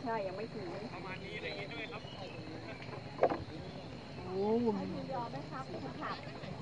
ใช่ตรงนี้ที่เรามาเมื่อวานปะไม่ใช่ยังไม่ถึงให้ยินยอมไหมครับคุณขับ